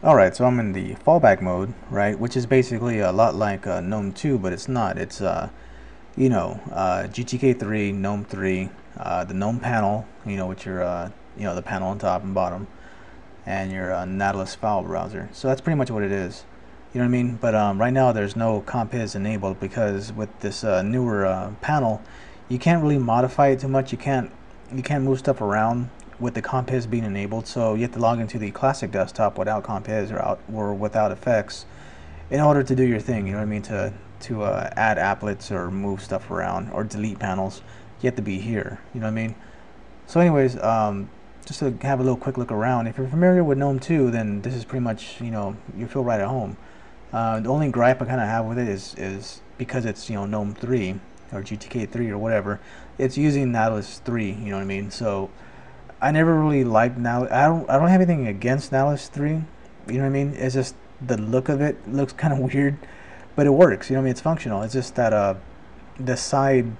Alright, so I'm in the fallback mode, right, which is basically a lot like uh, GNOME 2, but it's not. It's, uh, you know, uh, GTK 3, GNOME 3, uh, the GNOME panel, you know, with your, uh, you know, the panel on top and bottom, and your uh, Nautilus file browser. So that's pretty much what it is. You know what I mean? But um, right now there's no compiz enabled because with this newer panel, you can't really modify it too much. You can't, you can't move stuff around with the compiz being enabled. So you have to log into the classic desktop without compiz or, out, or without effects in order to do your thing. You know what I mean? To to uh, add applets or move stuff around or delete panels, you have to be here. You know what I mean? So, anyways, um, just to have a little quick look around. If you're familiar with GNOME 2, then this is pretty much you know you feel right at home. Uh, the only gripe I kind of have with it is is because it's you know GNOME 3 or GTK 3 or whatever, it's using Nautilus 3. You know what I mean? So I never really liked now. I don't. I don't have anything against Nautilus three. You know what I mean? It's just the look of it looks kind of weird, but it works. You know what I mean? It's functional. It's just that uh, the side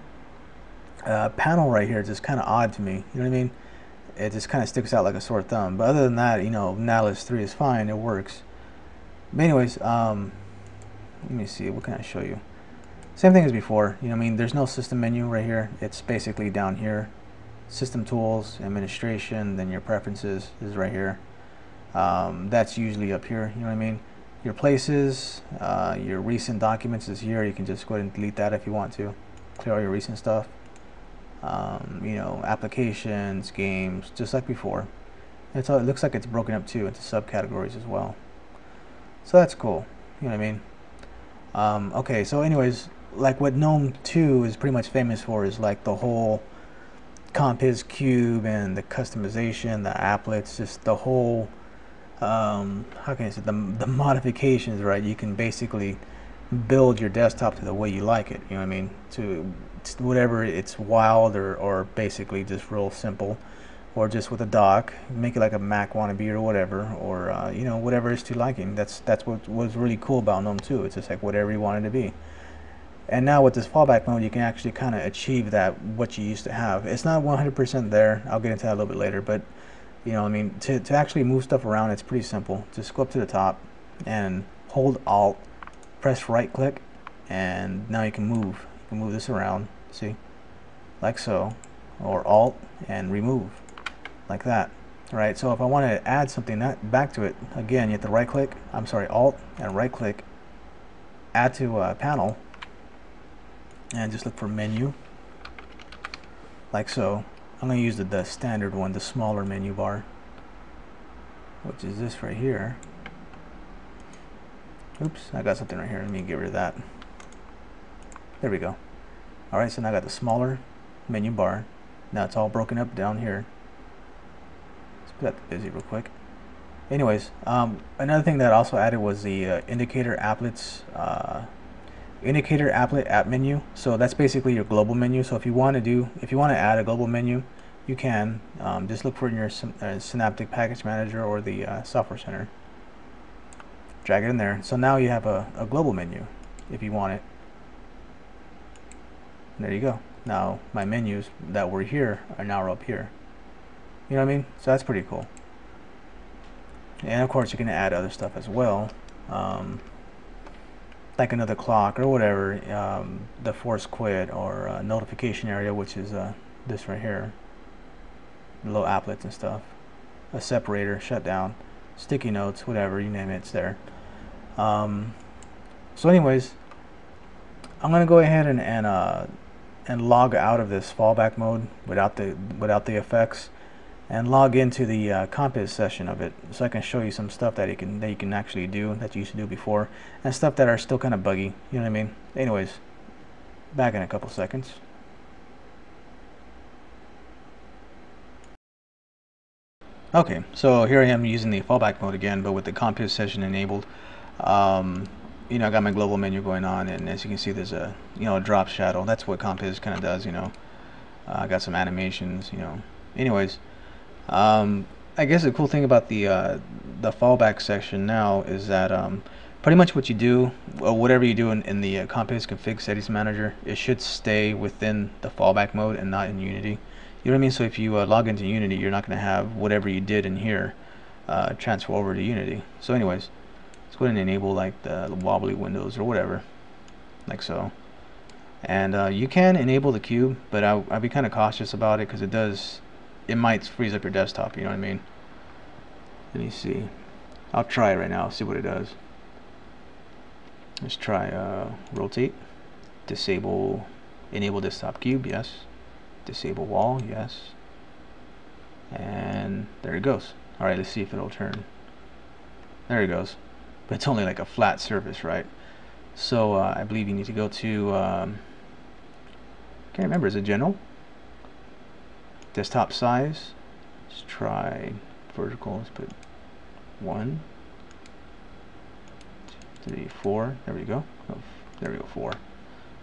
uh, panel right here is just kind of odd to me. You know what I mean? It just kind of sticks out like a sore thumb. But other than that, you know, Nautilus three is fine. It works. But anyways, um, let me see. What can I show you? Same thing as before. You know, what I mean, there's no system menu right here. It's basically down here system tools, administration, then your preferences is right here. Um, that's usually up here, you know what I mean? Your places, uh, your recent documents is here. You can just go ahead and delete that if you want to. Clear all your recent stuff. Um, you know, applications, games, just like before. It's it looks like it's broken up too into subcategories as well. So that's cool. You know what I mean? Um, okay, so anyways, like what GNOME 2 is pretty much famous for is like the whole Compiz Cube and the customization, the applets, just the whole, um, how can I say, the, the modifications, right? You can basically build your desktop to the way you like it, you know what I mean? To, whatever it's wild or, or basically just real simple or just with a dock, make it like a Mac wannabe or whatever, or uh, you know whatever is to liking. That's that's what was really cool about GNOME 2. It's just like whatever you want it to be. And now with this fallback mode, you can actually kind of achieve that, what you used to have. It's not 100% there. I'll get into that a little bit later. But, you know, I mean, to, to actually move stuff around, it's pretty simple. Just go up to the top and hold Alt, press right click, and now you can move. You can move this around, see? Like so. Or Alt and remove, like that. All right, so if I want to add something that, back to it, again, you have to right click, I'm sorry, Alt and right click, add to a panel, and just look for menu. Like so. I'm going to use the, the standard one the smaller menu bar. Which is this right here. Oops I got something right here. Let me get rid of that. There we go. Alright so now I got the smaller menu bar. Now it's all broken up down here. Let's put that busy real quick. Anyways um, another thing that also added was the uh, indicator applets uh, indicator applet app menu. So that's basically your global menu. So if you want to do if you want to add a global menu you can um, just look for in your uh, synaptic package manager or the uh, software center. Drag it in there. So now you have a, a global menu if you want it. And there you go. Now my menus that were here are now up here. You know what I mean? So that's pretty cool. And of course you can add other stuff as well. Um, like another clock or whatever, um, the force quit or uh, notification area, which is uh, this right here, low applets and stuff, a separator, shutdown, sticky notes, whatever, you name it, it's there. Um, so anyways, I'm gonna go ahead and and, uh, and log out of this fallback mode without the without the effects and log into the uh, compiz session of it so I can show you some stuff that you can that you can actually do that you used to do before and stuff that are still kind of buggy you know what I mean? Anyways back in a couple seconds. Okay so here I am using the fallback mode again but with the compiz session enabled. Um, you know I got my global menu going on and as you can see there's a you know a drop shadow. That's what compiz kind of does you know. Uh, I got some animations you know. Anyways um, I guess the cool thing about the uh, the fallback section now is that um, pretty much what you do, whatever you do in, in the uh, Compiz config settings manager, it should stay within the fallback mode and not in Unity. You know what I mean? So if you uh, log into Unity, you're not going to have whatever you did in here uh, transfer over to Unity. So anyways, let's go ahead and enable like the, the wobbly windows or whatever, like so. And uh, you can enable the cube, but I, I'd be kind of cautious about it because it does, it might freeze up your desktop, you know what I mean? Let me see. I'll try it right now, see what it does. Let's try uh, rotate, disable, enable desktop cube, yes. Disable wall, yes. And there it goes. Alright, let's see if it'll turn. There it goes. But it's only like a flat surface, right? So uh, I believe you need to go to, um, can't remember, is it general? Desktop size. Let's try vertical, let's put one, two, three, four. There we go. Oh, there we go, four.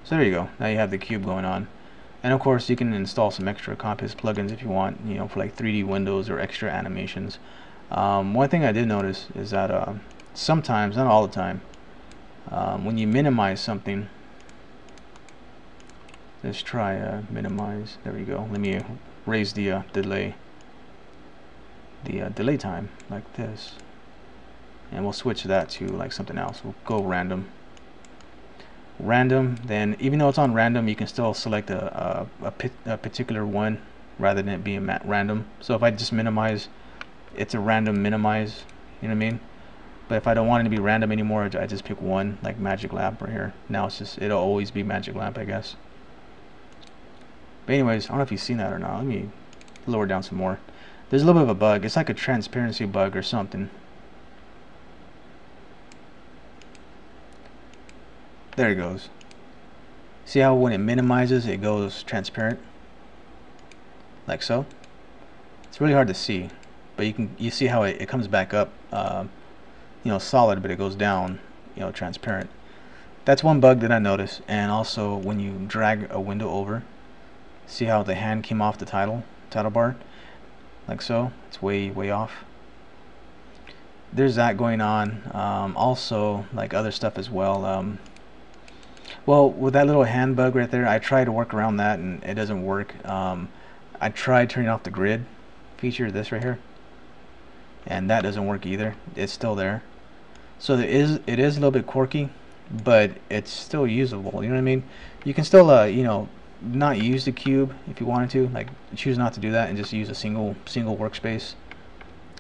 So there you go. Now you have the cube going on. And of course, you can install some extra Compiz plugins if you want, you know, for like 3D windows or extra animations. Um, one thing I did notice is that uh, sometimes, not all the time, um, when you minimize something, let's try uh, minimize. There we go. Let me raise the uh, delay, the uh, delay time like this, and we'll switch that to like something else. We'll go random. Random then even though it's on random you can still select a, a, a, a particular one rather than it being random. So if I just minimize it's a random minimize you know what I mean? But if I don't want it to be random anymore I just pick one like magic lamp right here. Now it's just it'll always be magic lamp I guess but anyways I don't know if you've seen that or not let me lower down some more there's a little bit of a bug it's like a transparency bug or something There it goes. See how when it minimizes it goes transparent? Like so. It's really hard to see. But you can you see how it, it comes back up um, you know solid but it goes down you know transparent. That's one bug that I noticed and also when you drag a window over see how the hand came off the title title bar like so it's way way off there's that going on um, also like other stuff as well um, well, with that little hand bug right there, I tried to work around that and it doesn't work. Um, I tried turning off the grid feature, this right here, and that doesn't work either. It's still there. So there is, it is a little bit quirky, but it's still usable. You know what I mean? You can still, uh, you know, not use the cube if you wanted to. Like choose not to do that and just use a single single workspace.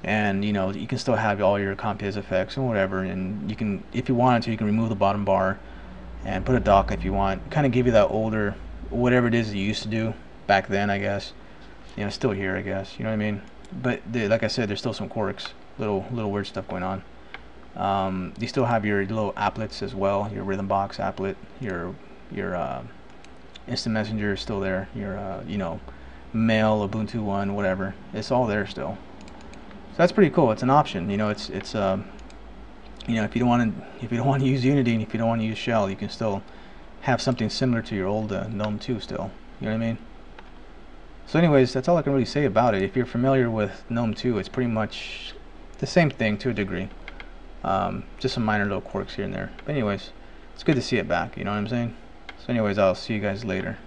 And you know you can still have all your Compiz effects and whatever. And you can, if you wanted to, you can remove the bottom bar and put a dock if you want. Kind of give you that older, whatever it is you used to do back then, I guess. You know, still here, I guess. You know what I mean? But like I said, there's still some quirks, little little weird stuff going on. Um, you still have your little applets as well, your Rhythm Box applet, your your uh, Instant Messenger is still there. Your uh, you know, Mail, Ubuntu one, whatever. It's all there still. So that's pretty cool. It's an option. You know, it's it's um, you know if you don't want to if you don't want to use Unity and if you don't want to use Shell you can still have something similar to your old uh, GNOME 2 still you know what I mean so anyways that's all I can really say about it if you're familiar with GNOME 2 it's pretty much the same thing to a degree um, just some minor little quirks here and there but anyways it's good to see it back you know what I'm saying so anyways I'll see you guys later